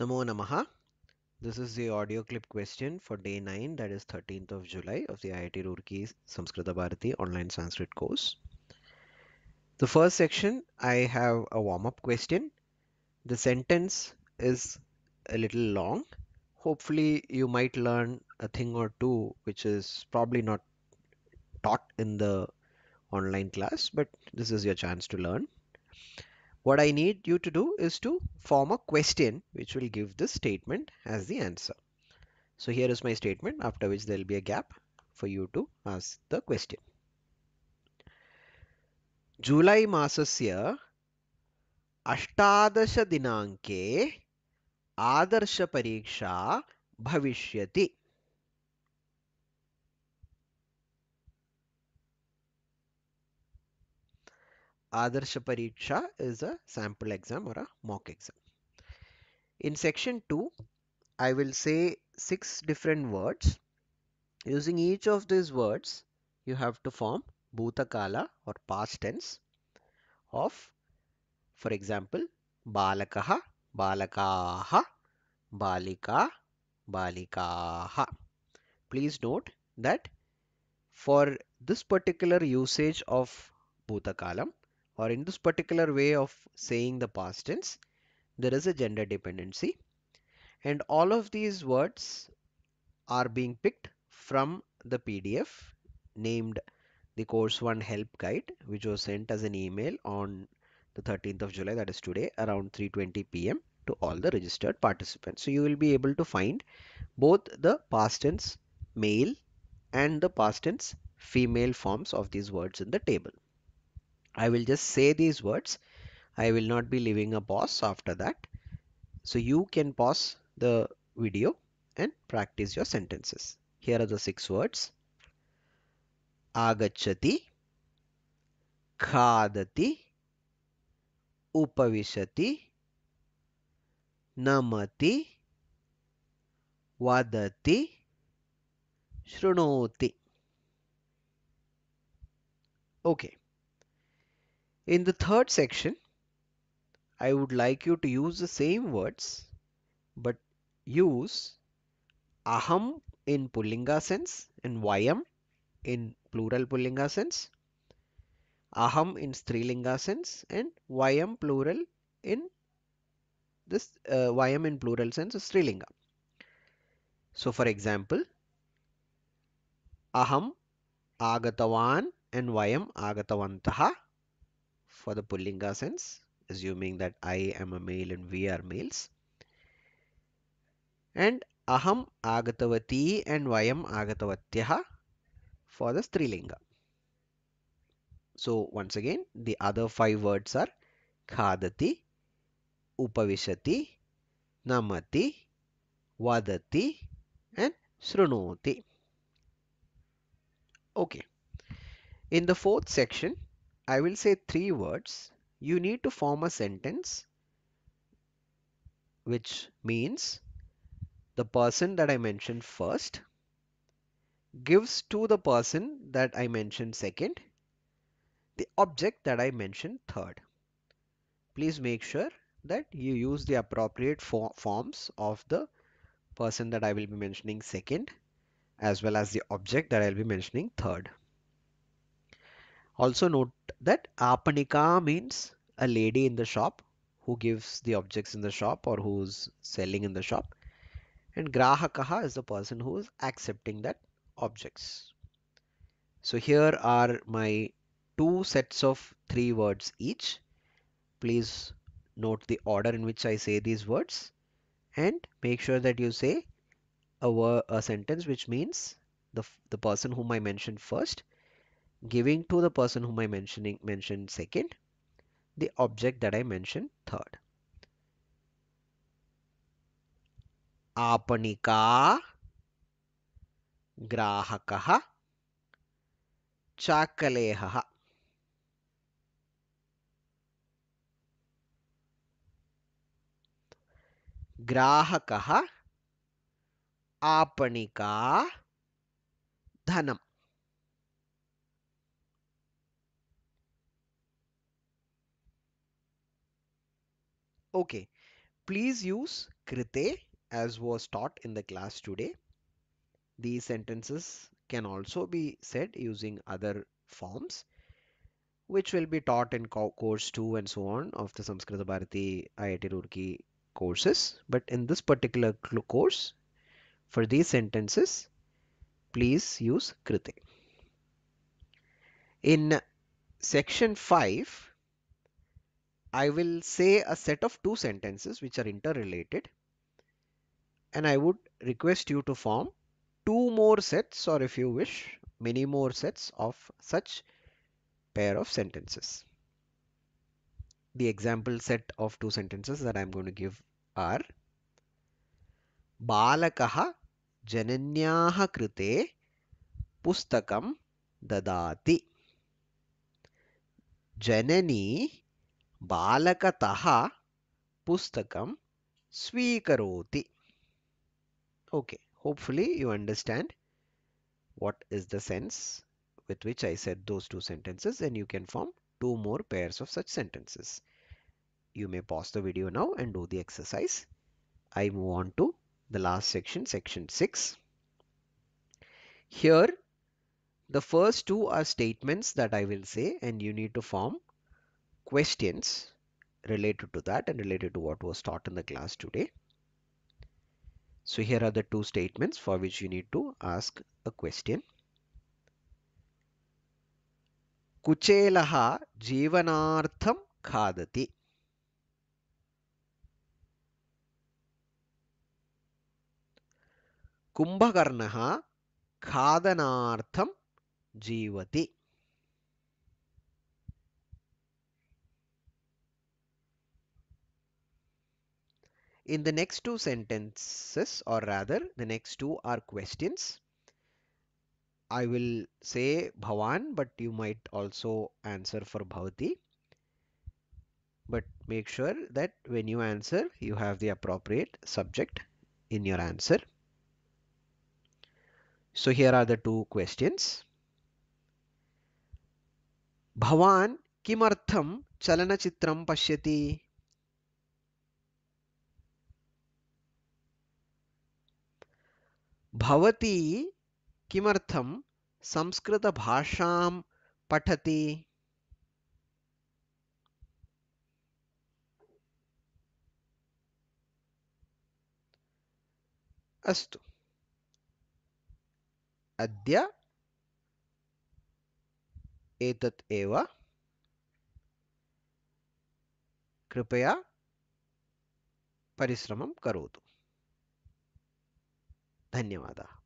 Namo Namaha. This is the audio clip question for day 9, that is 13th of July of the IIT Roorkee Samskrita Bharati online Sanskrit course. The first section, I have a warm-up question. The sentence is a little long. Hopefully, you might learn a thing or two which is probably not taught in the online class, but this is your chance to learn. What I need you to do is to form a question which will give this statement as the answer. So here is my statement after which there will be a gap for you to ask the question. जुलै मासस्य अष्टादशदिनाङ्के आदर्शपरीक्षा भविष्यति Adarsha Pariksha is a sample exam or a mock exam. In section 2, I will say six different words. Using each of these words, you have to form Bhutakala or past tense of, for example, Balakaha, Balakaha, Balika, Balikaha. Please note that for this particular usage of Bhutakalam, or in this particular way of saying the past tense, there is a gender dependency. And all of these words are being picked from the PDF named the course 1 help guide which was sent as an email on the 13th of July that is today around 3:20 pm to all the registered participants so you will be able to find both the past tense male and the past tense female forms of these words in the table I will just say these words. I will not be leaving a pause after that. So you can pause the video and practice your sentences. Here are the six words. Agachati, khadati, upavishati, namati, vadati, shrunoti. Okay. In the third section, I would like you to use the same words but use aham in pullinga sense and vayam in plural pullinga sense, aham in strilinga sense and vayam plural in this uh, vayam in plural sense is strilinga. So for example, aham agatavan and vayam agatavantaha for the Pullinga sense, assuming that I am a male and we are males. And aham agatavati and vayam agatavatyah for the Strilinga. So once again, the other five words are khadati, upavishati, namati, vadati and shrunoti. Okay. In the fourth section, I will say three words. You need to form a sentence which means the person that I mentioned first gives to the person that I mentioned second the object that I mentioned third. Please make sure that you use the appropriate for forms of the person that I will be mentioning second as well as the object that I'll be mentioning third. Also note that Apanika means a lady in the shop who gives the objects in the shop or who's selling in the shop. And Grahakaha is the person who is accepting that objects. So here are my two sets of three words each. Please note the order in which I say these words and make sure that you say a, a sentence which means the, the person whom I mentioned first giving to the person whom I mentioning mentioned second the object that I mentioned third. Apanika Grahakaha Chakalehaha ग्राहकः आपणिका धनम् Okay, Please use krite as was taught in the class today. These sentences can also be said using other forms which will be taught in course 2 and so on of the Samskrita Bharati IIT Roorkee courses. But in this particular course, for these sentences, please use Krite. In section 5, I will say a set of two sentences which are interrelated and I would request you to form two more sets or if you wish many more sets of such pair of sentences. The example set of two sentences that I am going to give are Balakaha Jananyaha Krute Pustakam Dadati Janani बालकतः पुस्तकं स्वीकरोति okay hopefully you understand what is the sense with which I said those two sentences and you can form two more pairs of such sentences. You may pause the video now and do the exercise. I move on to the last section, section 6. Here, the first two are statements that I will say and you need to form questions related to that and related to what was taught in the class today. So here are the two statements for which you need to ask a question. Kuchelaha jivanartham khadati. Kumbhakarnaha khadanartham jivati. In the next two sentences or rather the next two are questions I will say Bhavan, but you might also answer for Bhavati. But make sure that when you answer, you have the appropriate subject in your answer. So here are the two questions. Bhavan kimartham chalanachitram pashyati? Bhavati किमर्थं संस्कृतभाषां पठति? अस्तु। अद्य एतत् एव। कृपया परिश्रमं करोतु। धन्यवादः